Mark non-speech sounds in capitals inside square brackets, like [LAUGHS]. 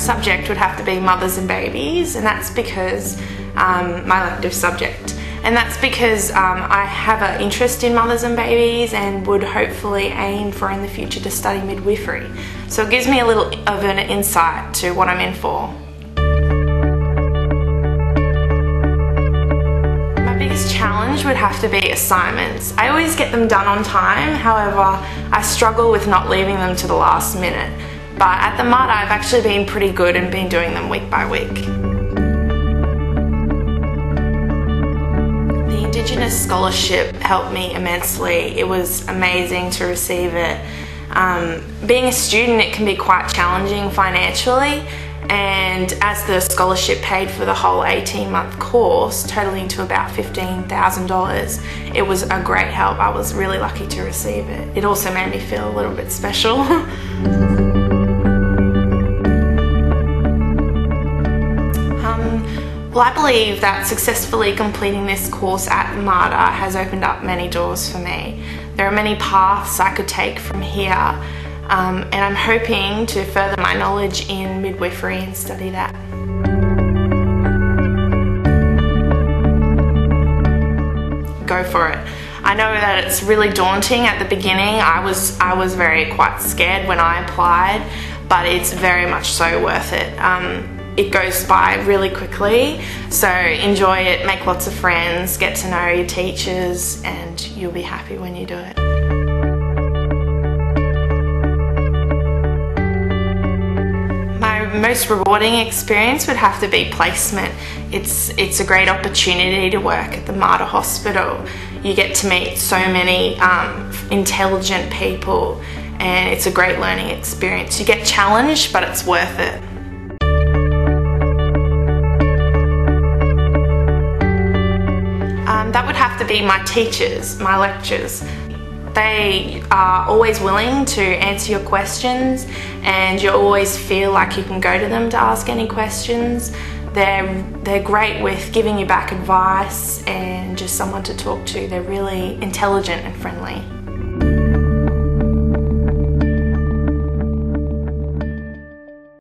subject would have to be mothers and babies, and that's because um, my elective subject. And that's because um, I have an interest in mothers and babies and would hopefully aim for in the future to study midwifery. So it gives me a little of an insight to what I'm in for. My biggest challenge would have to be assignments. I always get them done on time, however, I struggle with not leaving them to the last minute. But at the Mater, I've actually been pretty good and been doing them week by week. The Indigenous Scholarship helped me immensely. It was amazing to receive it. Um, being a student, it can be quite challenging financially, and as the scholarship paid for the whole 18 month course, totaling to about $15,000, it was a great help. I was really lucky to receive it. It also made me feel a little bit special. [LAUGHS] well, I believe that successfully completing this course at Mater has opened up many doors for me. There are many paths I could take from here um, and I'm hoping to further my knowledge in midwifery and study that. Go for it. I know that it's really daunting at the beginning. I was I was very quite scared when I applied, but it's very much so worth it. Um, it goes by really quickly, so enjoy it, make lots of friends, get to know your teachers, and you'll be happy when you do it. My most rewarding experience would have to be placement. It's, it's a great opportunity to work at the Mater Hospital. You get to meet so many um, intelligent people and it's a great learning experience. You get challenged, but it's worth it. Have to be my teachers, my lectures. They are always willing to answer your questions and you always feel like you can go to them to ask any questions. They're, they're great with giving you back advice and just someone to talk to. They're really intelligent and friendly.